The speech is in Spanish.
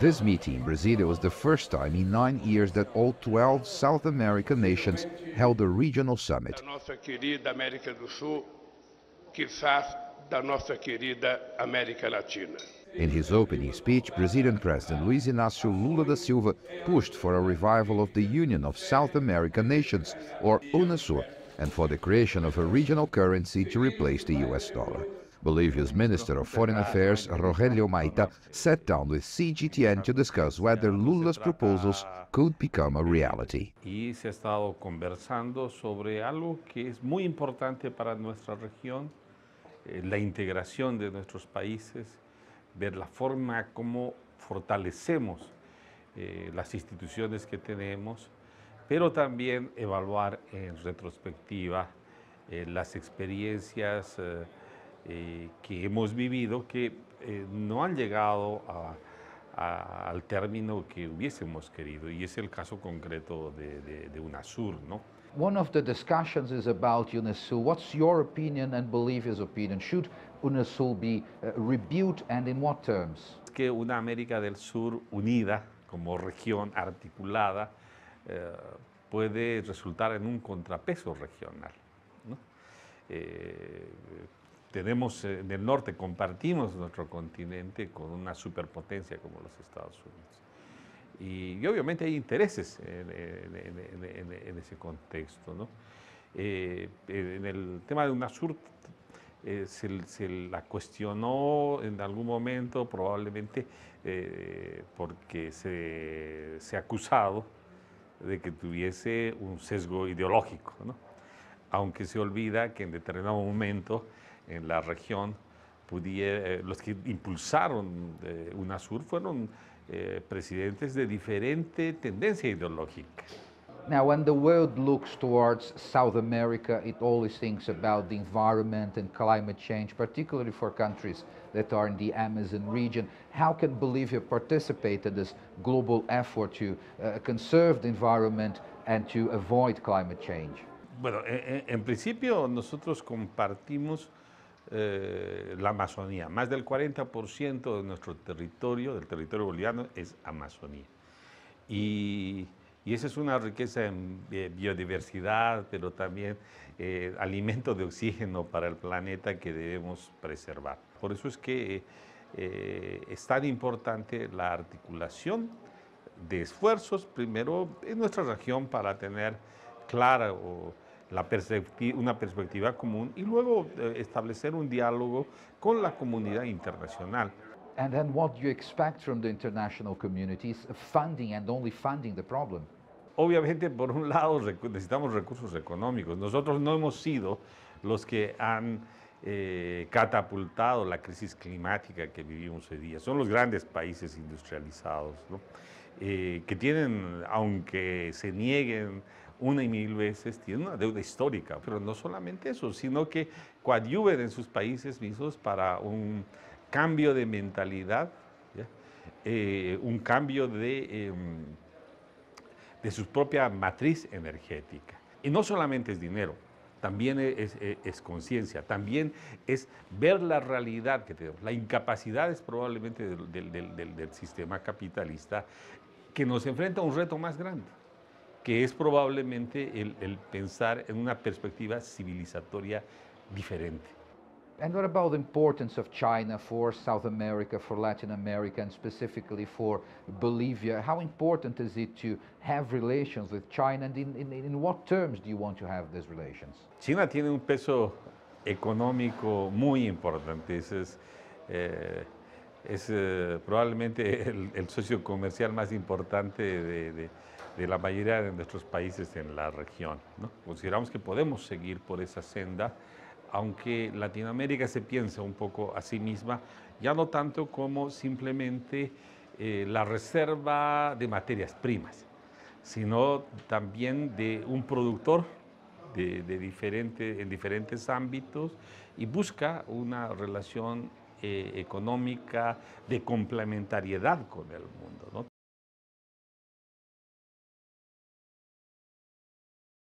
This meeting in Brasilia was the first time in nine years that all 12 South American nations held a regional summit. da nossa querida América do Sul, quizás da nossa querida América Latina. In his opening speech, Brazilian President Luiz Inácio Lula da Silva pushed for a revival of the Union of South American Nations, or UNASUR, and for the creation of a regional currency to replace the US dollar. Bolivia's Minister of Foreign Affairs, Rogelio Maita, sat down with CGTN to discuss whether Lula's proposals could become a reality. y se ha estado conversando sobre algo que es muy importante para nuestra región, eh, la integración de nuestros países, ver la forma como fortalecemos eh, las instituciones que tenemos, pero también evaluar en retrospectiva eh, las experiencias eh, que hemos vivido que eh, no han llegado a- a- al término que hubiésemos querido, y es el caso concreto de, de, de UNASUR, ¿no? One of the discussions is about UNESUL. What's your opinion and Bolivia's opinion? Should UNESUL be uh, rebuilt and in what terms? Que una América del Sur unida como región articulada eh, puede resultar en un contrapeso regional. ¿no? Eh, tenemos eh, en el norte, compartimos nuestro continente con una superpotencia como los Estados Unidos. Y, y obviamente hay intereses en, en- en- en- ese contexto. ¿no? Eh, en el tema de UNASUR eh, se, se la cuestionó en algún momento, probablemente eh, porque se, se ha acusado de que tuviese un sesgo ideológico, ¿no? aunque se olvida que en determinado momento en la región pudiera- eh, los que impulsaron eh, UNASUR fueron eh, presidentes de diferente tendencia ideológica. Now, when the world looks towards South America, it always thinks about the environment and climate change, particularly for countries that are in the Amazon region. How can Bolivia participate in this global effort to uh, conserve the environment and to avoid climate change? Bueno, en, en- en principio nosotros compartimos eh, la Amazonía. Más del 40% de nuestro territorio, del territorio boliviano, es Amazonía. Y, y esa es una riqueza en bi- biodiversidad, pero también eh, alimento de oxígeno para el planeta que debemos preservar. Por eso es que eh, es tan importante la articulación de esfuerzos, primero en nuestra región para tener clara o, la una perspectiva común y luego eh, establecer un diálogo con la comunidad internacional. And then what do you expect from the international communities? Funding and only funding the problem. Obviamente, por un lado, necesitamos recursos económicos. Nosotros no hemos sido los que han eh, catapultado la crisis climática que vivimos hoy día. Son los grandes países industrializados, ¿no? Eh, que tienen, aunque se nieguen una y mil veces, tienen una deuda histórica. Pero no solamente eso, sino que coadyuven en sus países mismos para un cambio de mentalidad. Eh, un cambio de... em, de su propia matriz energética. Y no solamente es dinero, también es, es- conciencia, también es ver la realidad que tenemos. La incapacidad es probablemente del sistema capitalista que nos enfrenta a un reto más grande, que es probablemente el, el pensar en una perspectiva civilizatoria diferente. And what about the importance of China for South America, for Latin America, and specifically for Bolivia? How important is it to have relations with China, and in, in, in what terms do you want to have these relations? China tiene un peso económico muy importante. Ese es, eh, es, eh, probablemente el, el socio comercial más importante de, de- de la mayoría de nuestros países en la región. ¿no? Consideramos que podemos seguir por esa senda, aunque Latinoamérica se piensa un poco a sí misma, ya no tanto como simplemente eh, la reserva de materias primas, sino también de un productor de, en diferentes ámbitos y busca una relación eh, económica de complementariedad con el mundo.